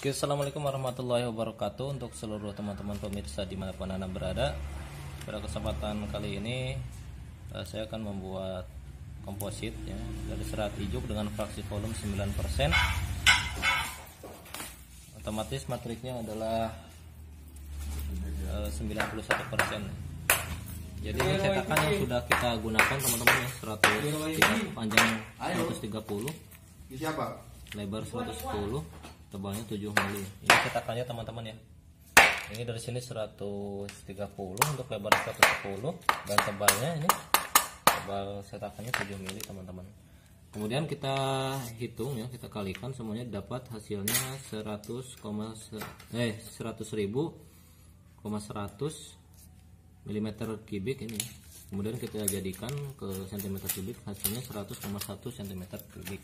Oke, Assalamualaikum warahmatullahi wabarakatuh untuk seluruh teman-teman pemirsa di mana pun anda berada. Pada kesempatan kali ini eh, saya akan membuat komposit ya dari serat ijuk dengan fraksi volume 9%. Otomatis matriknya adalah eh, 91%. Jadi ini cetakan yang sudah kita gunakan teman-teman ya 100 panjang 130 Siapa? lebar 110 tebalnya 7 mili ini cetakannya teman-teman ya. Ini dari sini 130 untuk lebar 110 dan tebalnya ini tebal cetakannya 7 mili teman-teman. Kemudian kita hitung ya kita kalikan semuanya dapat hasilnya 100, eh 100 ribu 100 mm kubik ini kemudian kita jadikan ke cm kubik hasilnya 100,1 cm kubik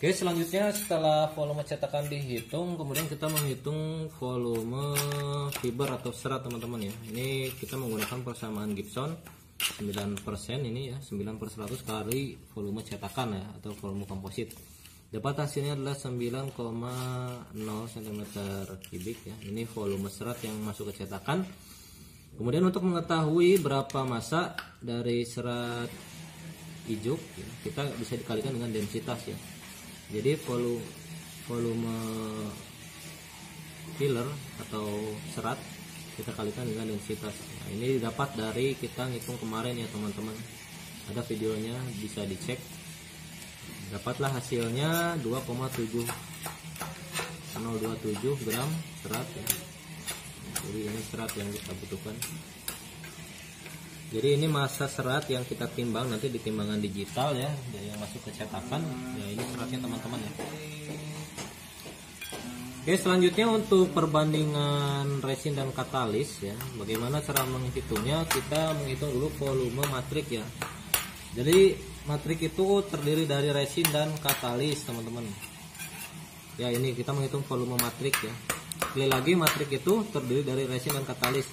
Oke selanjutnya setelah volume cetakan dihitung kemudian kita menghitung volume fiber atau serat teman-teman ya. Ini kita menggunakan persamaan Gibson 9% ini ya 9 per 100 kali volume cetakan ya atau volume komposit. Dapat hasilnya adalah 9,0 cm kubik ya. Ini volume serat yang masuk ke cetakan. Kemudian untuk mengetahui berapa massa dari serat ijuk ya, kita bisa dikalikan dengan densitas ya jadi volume volume filler atau serat kita kalikan dengan densitas. Nah, ini dapat dari kita ngitung kemarin ya teman-teman. Ada videonya bisa dicek. Dapatlah hasilnya 2,7 027 gram serat ya. Jadi ini serat yang kita butuhkan jadi ini masa serat yang kita timbang nanti di timbangan digital ya. Yang masuk ke cetakan ya ini seratnya teman-teman ya. Oke selanjutnya untuk perbandingan resin dan katalis ya. Bagaimana cara menghitungnya? Kita menghitung dulu volume matrik ya. Jadi matrik itu terdiri dari resin dan katalis teman-teman. Ya ini kita menghitung volume matrik ya. Sekali lagi matrik itu terdiri dari resin dan katalis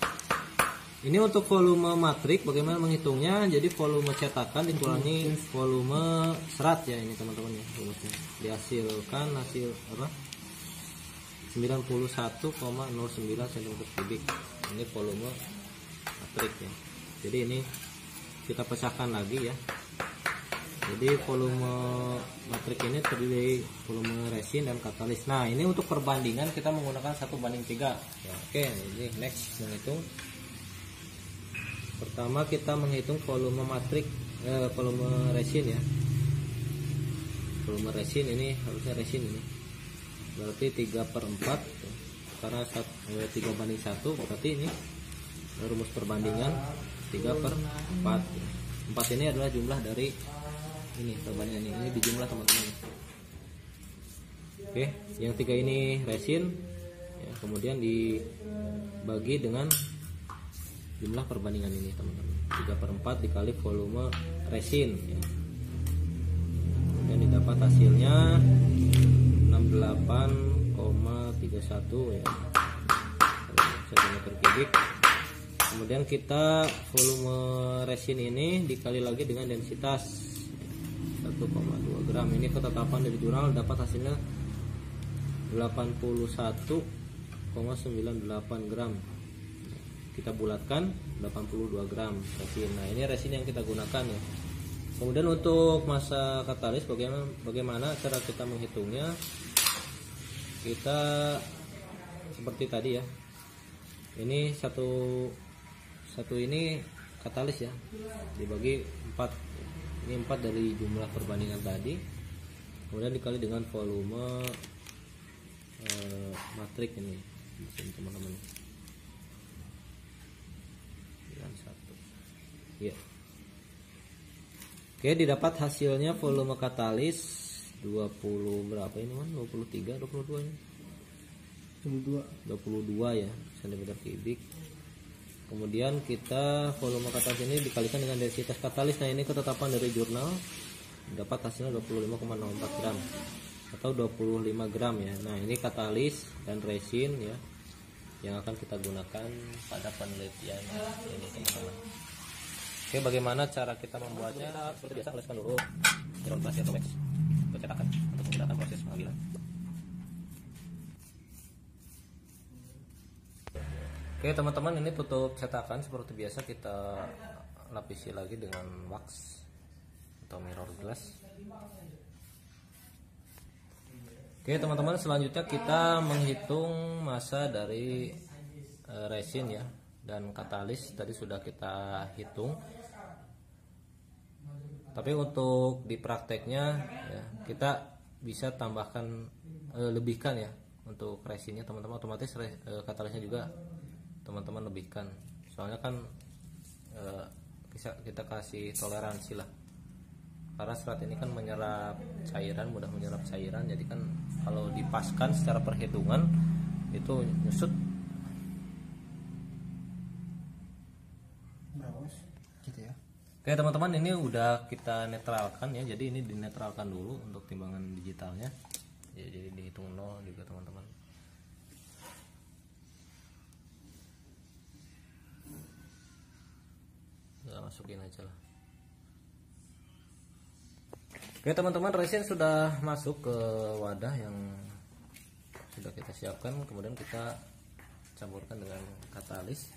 ini untuk volume matrik bagaimana menghitungnya? Jadi volume cetakan dikurangi volume serat ya ini teman-teman ya rumusnya dihasilkan hasil apa? 91,09 cm kubik. Ini volume matrik ya. Jadi ini kita pecahkan lagi ya. Jadi volume matrik ini terdiri volume resin dan katalis. Nah ini untuk perbandingan kita menggunakan satu banding tiga. Ya, oke ini next menghitung pertama kita menghitung volume matrik eh, volume resin ya. Volume resin ini harusnya resin ini. Berarti 3 per 4 karena 3 eh, banding 1 berarti ini rumus perbandingan 3 per 4 4 ini adalah jumlah dari ini perbandingan ini. Ini dijumlah teman-teman. Oke yang tiga ini resin ya, kemudian dibagi dengan jumlah perbandingan ini teman-teman. 3 per 4 dikali volume resin. Ya. dan didapat hasilnya 68,31 ya. Kemudian kita volume resin ini dikali lagi dengan densitas 1,2 gram. Ini ketetapan dari jurnal dapat hasilnya 81,98 gram kita bulatkan 82 gram resin. Nah ini resin yang kita gunakan ya. Kemudian untuk masa katalis bagaimana bagaimana cara kita menghitungnya? Kita seperti tadi ya. Ini satu satu ini katalis ya. Dibagi 4 ini 4 dari jumlah perbandingan tadi. Kemudian dikali dengan volume eh, matrik ini teman-teman satu ya oke didapat hasilnya volume katalis 20 berapa ini man 23 22 ini 22 22 ya? cm kubik. Kemudian kita volume katalis ini dikalikan dengan densitas katalis. Nah ini ketetapan dari jurnal. Dapat hasilnya 25,04 gram atau 25 gram ya. Nah ini katalis dan resin ya yang akan kita gunakan pada penelitian ini teman-teman Oke, bagaimana cara kita membuatnya? Seperti biasa, oleskan dulu nilon plastik ya, atau wax percetakan untuk menggunakan proses pengambilan. Oke, teman-teman, ini tutup cetakan seperti biasa kita lapisi lagi dengan wax atau mirror glass. Oke, teman-teman, selanjutnya kita menghitung masa dari eh, resin ya dan katalis tadi sudah kita hitung tapi untuk di prakteknya ya, kita bisa tambahkan uh, lebihkan ya untuk resinnya teman-teman otomatis uh, katalisnya juga teman-teman lebihkan. Soalnya kan bisa kita kasih toleransi lah. Karena serat ini kan menyerap cairan mudah menyerap cairan. Jadi kan kalau dipaskan secara perhitungan itu nyusut gitu ya oke teman-teman ini udah kita netralkan ya. Jadi ini dinetralkan dulu untuk timbangan digitalnya. Ya, jadi dihitung nol juga teman-teman. Masukin aja lah. Oke teman-teman resin sudah masuk ke wadah yang sudah kita siapkan. Kemudian kita campurkan dengan katalis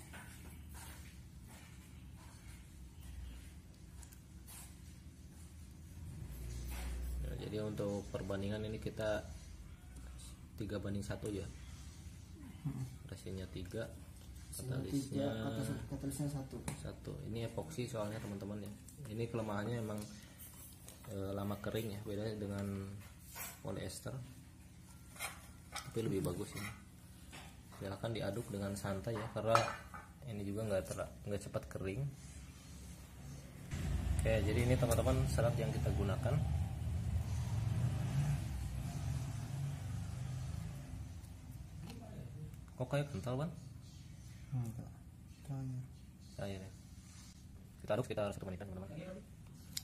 ya, jadi untuk perbandingan ini kita tiga banding satu ya resinnya tiga katalisnya katalisnya satu. satu. Ini epoksi soalnya teman-teman ya. Ini kelemahannya emang e, lama kering ya. Bedanya dengan polyester. Tapi lebih bagus ini. Silahkan diaduk dengan santai ya karena ini juga nggak cepat kering. Oke jadi ini teman-teman serat yang kita gunakan kok kayak kental ban cair ya kita aduk sekitar satu menitan teman-teman.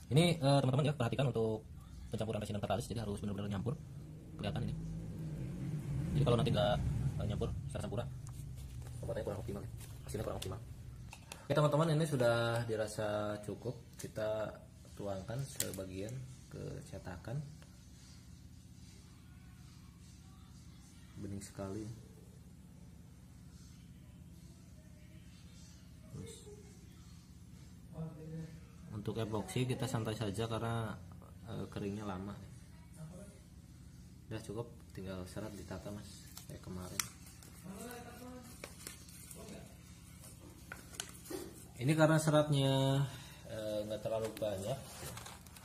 Ini eh, teman-teman uh, ya perhatikan untuk pencampuran resin dan katalis jadi harus benar-benar nyampur. Kelihatan ini. Jadi kalau nanti nggak uh, nyampur secara sempurna obatnya kurang optimal ya. hasilnya kurang optimal. Oke teman-teman ini sudah dirasa cukup. Kita tuangkan sebagian ke cetakan. Bening sekali untuk epoxy kita santai saja karena e, keringnya lama. Udah cukup tinggal serat ditata mas. Kayak kemarin. Ini karena seratnya nggak e, terlalu banyak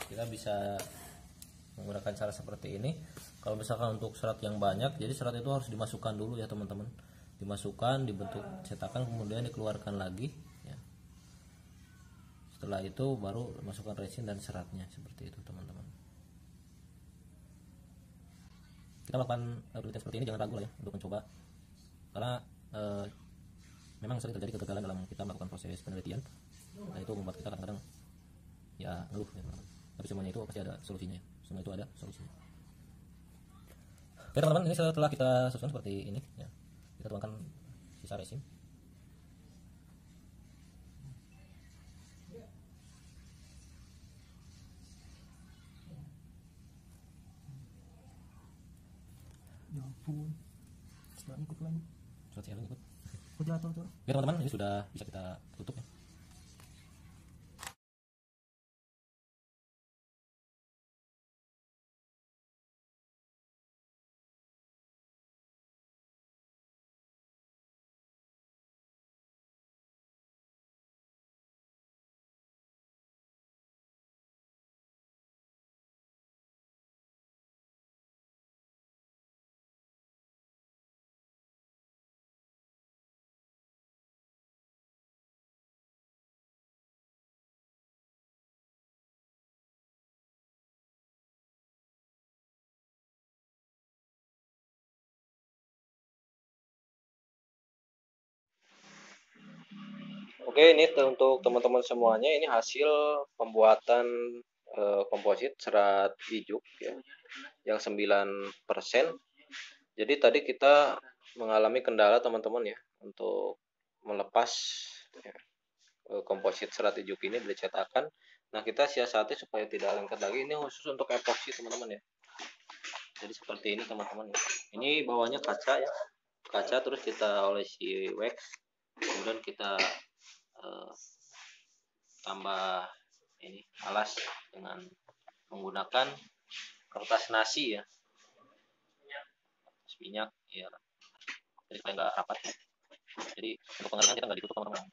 kita bisa menggunakan cara seperti ini. Kalau misalkan untuk serat yang banyak jadi serat itu harus dimasukkan dulu ya teman-teman. Dimasukkan dibentuk cetakan kemudian dikeluarkan lagi setelah itu baru masukkan resin dan seratnya seperti itu teman-teman. Kita melakukan penelitian seperti ini jangan ragu lah ya untuk mencoba. Karena e, memang sering terjadi kegagalan dalam kita melakukan proses penelitian. Nah itu membuat kita kadang-kadang ya ngeluh ya teman-teman. Tapi semuanya itu pasti ada solusinya semua itu ada solusinya. Oke teman-teman ini setelah kita susun seperti ini ya kita tuangkan sisa resin ampun. Sudah ikut lagi. Sudah siaran ikut. Oh jatuh tuh ya teman-teman ini sudah bisa kita tutup ya Oke, ini untuk teman-teman semuanya ini hasil pembuatan uh, komposit serat ijuk ya. Yang 9%. Jadi tadi kita mengalami kendala teman-teman ya untuk melepas ya, eh, komposit serat ijuk ini dari cetakan. Nah, kita siasati supaya tidak lengket lagi. Ini khusus untuk epoksi teman-teman ya. Jadi seperti ini teman-teman ya. Ini bawahnya kaca ya. Kaca terus kita olesi wax kemudian kita uh, tambah ini alas dengan menggunakan kertas nasi ya. Kertas minyak ya. Jadi supaya nggak rapat. Jadi untuk pengeringan kita nggak ditutup teman-teman.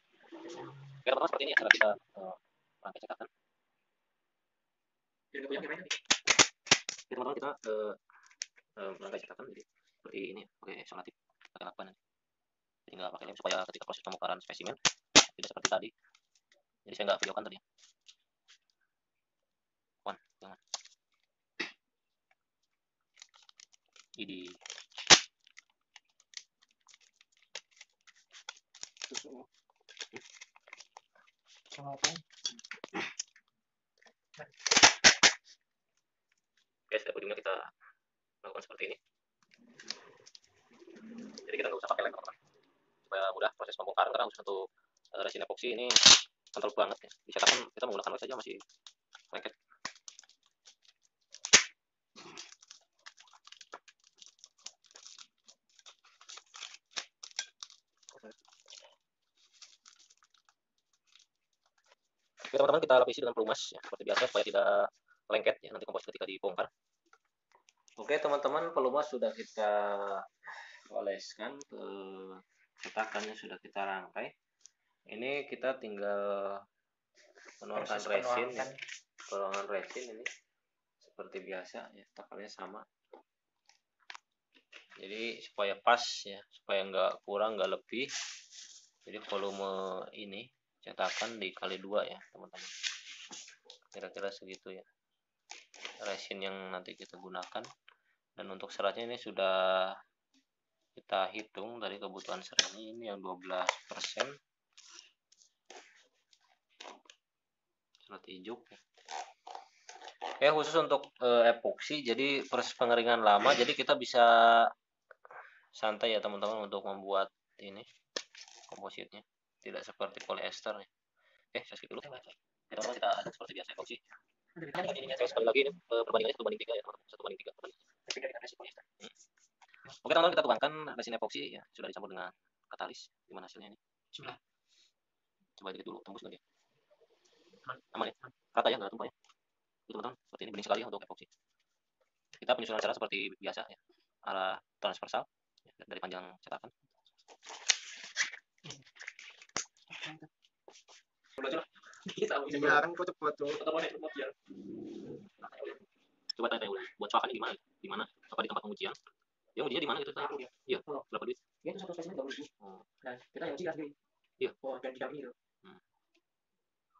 Oke teman-teman seperti ini ya cara kita uh, rangkai cetakan oke teman-teman kita uh, uh, rangkai cetakan jadi seperti ini oke solatif pakai lakban nanti? Jadi nggak pakai lem supaya ketika proses pembongkaran spesimen tidak seperti tadi jadi saya nggak videokan tadi Wan, jangan ini Oke, setiap ujungnya kita lakukan seperti ini. Jadi kita nggak usah pakai lem, teman-teman. Supaya mudah proses pembongkaran karena untuk uh, resin epoxy ini kental banget ya. Dicetakan kita menggunakan wax saja masih lengket. Oke teman-teman kita lapisi dengan pelumas ya, seperti biasa supaya tidak lengket ya nanti kompos ketika dibongkar. Oke teman-teman pelumas sudah kita oleskan ke cetakannya sudah kita rangkai. Ini kita tinggal menuangkan resin ya. Resin ini seperti biasa ya takalnya sama. Jadi supaya pas ya supaya nggak kurang nggak lebih. Jadi volume ini cetakan dikali dua ya teman-teman kira-kira segitu ya resin yang nanti kita gunakan dan untuk seratnya ini sudah kita hitung dari kebutuhan seratnya ini yang 12% serat ijuk ya khusus untuk e, epoksi jadi proses pengeringan lama jadi kita bisa santai ya teman-teman untuk membuat ini kompositnya tidak seperti polyester ya. Oke, saya skip dulu. Kita kita ada seperti biasa. Saya sekali lagi ini perbandingannya satu banding tiga ya satu banding tiga. Oke teman-teman kita tuangkan resin epoxy ya sudah dicampur dengan katalis. Gimana hasilnya ini? Coba dikit dulu, tembus nggak Aman ya? Kata ya nggak tumpah ya? Itu teman-teman, seperti ini bening sekali untuk epoxy. Kita penyusunan cara seperti biasa ya, arah transversal ya, dari panjang cetakan. Coba tanya tanya buat coakannya gimana? Di mana? Apa di tempat pengujian? Ya ujinya di mana gitu tanya? Iya. Berapa duit? Ya itu satu spesimen dua ribu. Oh. Dan kita yang uji kan sendiri. Iya. Oh, dan didampingi itu.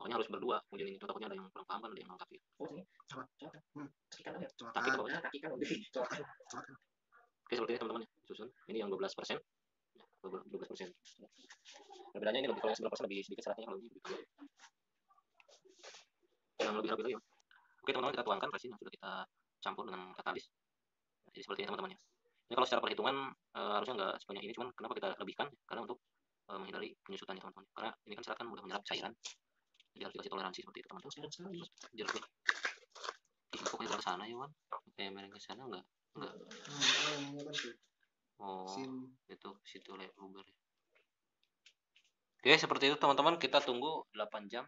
Pokoknya harus berdua ujian ini. Takutnya ada yang kurang paham kan ada yang nggak ngerti. Oh, ini. Coba. Hmm. Kaki kanan ya. Kaki kanan lebih. Coba. Oke seperti ini teman-teman ya. Susun. Ini yang 12 persen. 12 persen. Perbedaannya ini lebih kalau yang 9 persen lebih sedikit seratnya kalau ini lebih banyak. Yang lebih rapi lagi. ya. Oke teman-teman kita tuangkan resin yang sudah kita campur dengan katalis. Jadi seperti ini teman-teman ya. Ini kalau secara perhitungan eh, harusnya nggak sebanyak ini, cuman kenapa kita lebihkan? Karena untuk eh, menghindari penyusutannya teman-teman. Karena ini kan serat kan mudah menyerap cairan. Jadi harus dikasih toleransi seperti itu teman-teman. Terus sekali. Jeruk pokoknya ke sana ya, Wan. Kayak mereng ke sana enggak? Enggak. Hmm, kan tuh. Oh, itu situ le Uber ya. Oke, seperti itu teman-teman. Kita tunggu 8 jam